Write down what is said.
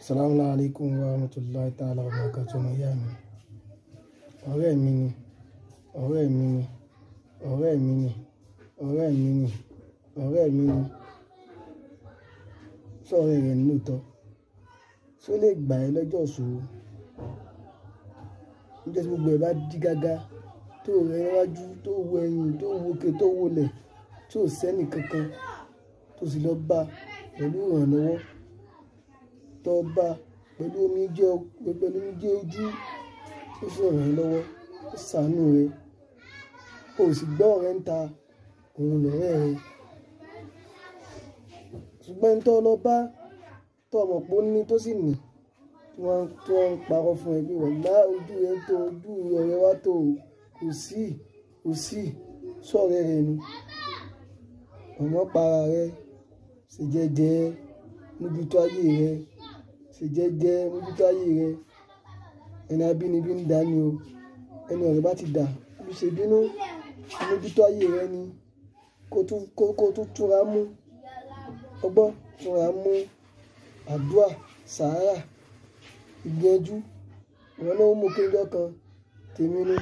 Assalamu alaikum wa rahmatullahi ta'ala wa barakatuh ọmọ ìyá mi. Ọ̀rẹ́ mi ni, ọ̀rẹ́ mi ni, ọ̀rẹ́ mi ni, ọ̀rẹ́ mi ni, ọ̀rẹ́ mi ni. Sọ̀rẹ́ rẹ̀ ní lóòótọ́. Ṣé ó lè gbà ẹ́ lọ́jọ́ ìṣòro? Níjọ́ tí gbogbo ẹ̀ bá dí gágá, tó rẹ níwájú, tó wo ẹ̀yìn, tó wo òkè, tó wo ilẹ̀, tí ò kankan, tó sì lọ bá pẹ̀lú ìrànlọ́wọ́, tó bá pẹ̀lú omijé, pẹ̀lú omijé ojú, ó sì ràn ẹ́ lọ́wọ́, ó ṣàánú rẹ. O sì gbọ́ ọ̀rẹ́ ń ta òun lọ̀rẹ́ rẹ. Ṣùgbọ́n tó lọ bá, tó mọ̀ pé ó ní tó sì ní, tí wọ́n, wọ́n ń parọ́ fún ẹ pé wàláhì ojú rẹ tó, ojú ọ̀rẹ́ wa tó kò sí, kò sí, sọ̀rẹ́ rẹ ni. Ọ̀mọ̀ para rẹ, ṣe jẹ́jẹ́, mójútó ayé rẹ, ṣe jẹ́jẹ́, mójútó ayé rẹ. Ẹni abínibí ń dá ni o. Ẹni ọ̀rẹ́ bá ti dà, bí ṣe rẹ ni. Kó tún, túnra mú. O gbọ́, túnra mú. Àdúrà, sàárà, ìgbìyànjú. Ìwọ náà ó mú kí njọ́ kan, tèmi ni.